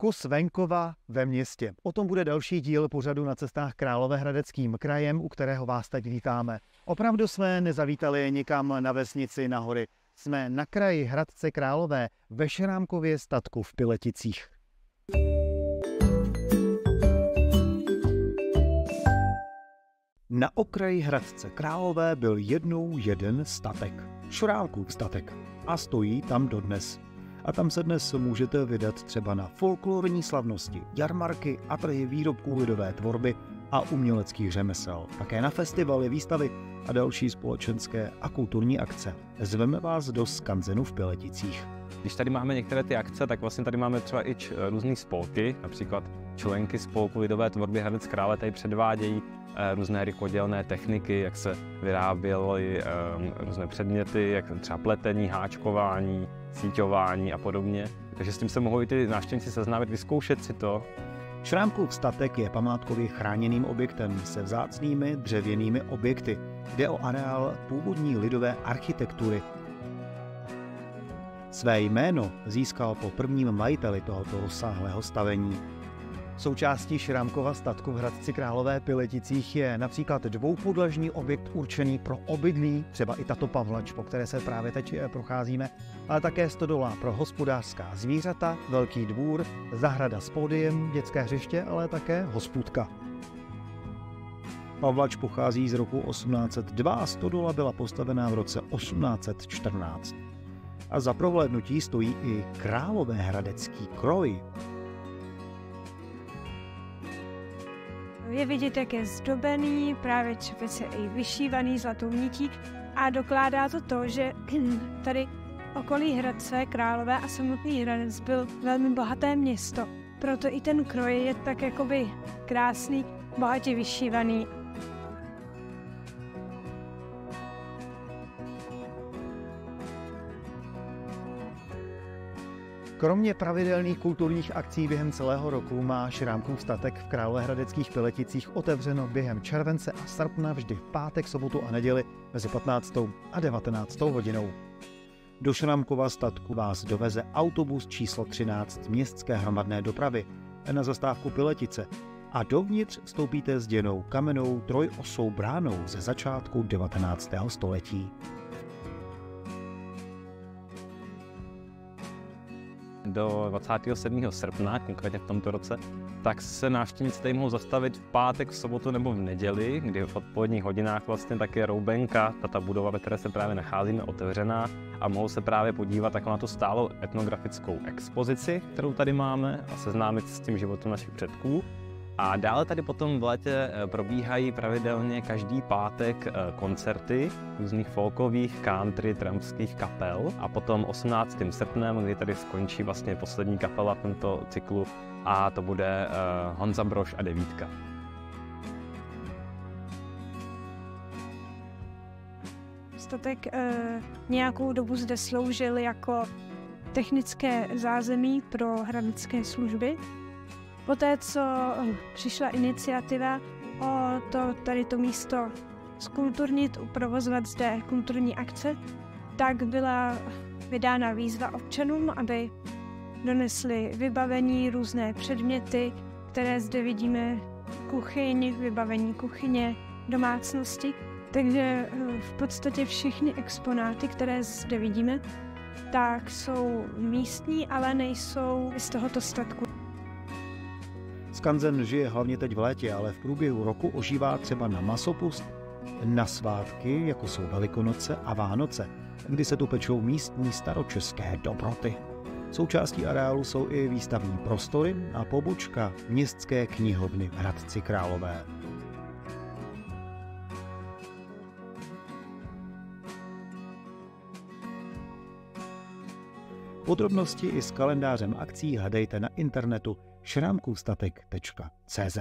Kus venkova ve městě. O tom bude další díl pořadu na cestách Královéhradeckým krajem, u kterého vás teď vítáme. Opravdu jsme nezavítali nikam na vesnici na hory. Jsme na kraji Hradce Králové ve Šrámkově statku v Pileticích. Na okraji Hradce Králové byl jednou jeden statek. Šrámkův statek. A stojí tam dodnes a tam se dnes můžete vydat třeba na folklorní slavnosti, jarmarky a trhy výrobků lidové tvorby a uměleckých řemesel, také na festivaly, výstavy a další společenské a kulturní akce. Zveme vás do skanzenu v Pileticích. Když tady máme některé ty akce, tak vlastně tady máme třeba i různé spolky, například členky spolku lidové tvorby Hradec Krále tady předvádějí eh, různé rykodělné techniky, jak se vyráběly eh, různé předměty, jak třeba pletení, háčkování, síťování a podobně. Takže s tím se mohou i ty návštěvníci seznámit, vyzkoušet si to. Šrámkův statek je památkově chráněným objektem se vzácnými dřevěnými objekty. Jde o areál původní lidové architektury. Své jméno získal po prvním majiteli tohoto rozsáhlého stavení. Součástí Šrámkova statku v Hradci Králové Pileticích je například dvoupodlažní objekt určený pro obydlí, třeba i tato pavlač, po které se právě teď eh, procházíme, ale také stodola pro hospodářská zvířata, velký dvůr, zahrada s pódiem, dětské hřiště, ale také hospůdka. Pavlač pochází z roku 1802 a stodola byla postavená v roce 1814. A za prohlédnutí stojí i Královéhradecký kroj, Je vidět, jak je zdobený, právě čepice i vyšívaný zlatou nití a dokládá to to, že tady okolí Hradce Králové a samotný Hradec byl velmi bohaté město. Proto i ten kroj je tak jakoby krásný, bohatě vyšívaný Kromě pravidelných kulturních akcí během celého roku má Šrámkův statek v Královéhradeckých Pileticích otevřeno během července a srpna vždy v pátek, sobotu a neděli mezi 15. a 19. hodinou. Do Šrámkova statku vás doveze autobus číslo 13 městské hromadné dopravy na zastávku Piletice a dovnitř vstoupíte zděnou kamennou trojosou bránou ze začátku 19. století. Do 27. srpna, konkrétně v tomto roce, tak se návštěvníci tady mohou zastavit v pátek, v sobotu nebo v neděli, kdy v odpoledních hodinách vlastně také Roubenka, ta budova, ve které se právě nacházíme, otevřená a mohou se právě podívat jako na tu stálou etnografickou expozici, kterou tady máme a seznámit s tím životem našich předků. A dále tady potom v létě eh, probíhají pravidelně každý pátek eh, koncerty různých folkových, country, trampských kapel a potom 18. srpnem, kdy tady skončí vlastně poslední kapela tento cyklu a to bude eh, Honza Broš a Devítka. Statek e, nějakou dobu zde sloužil jako technické zázemí pro hranické služby Poté, co přišla iniciativa o to, tady to místo skulturnit, provozovat zde kulturní akce, tak byla vydána výzva občanům, aby donesli vybavení, různé předměty, které zde vidíme, kuchyň, vybavení kuchyně, domácnosti. Takže hm, v podstatě všechny exponáty, které zde vidíme, tak jsou místní, ale nejsou z tohoto statku. Skanzen žije hlavně teď v létě, ale v průběhu roku ožívá třeba na masopust, na svátky, jako jsou Velikonoce a Vánoce, kdy se tu pečou místní staročeské dobroty. Součástí areálu jsou i výstavní prostory a pobočka městské knihovny v Hradci Králové. Podrobnosti i s kalendářem akcí hledejte na internetu šrámkůstatek.cz.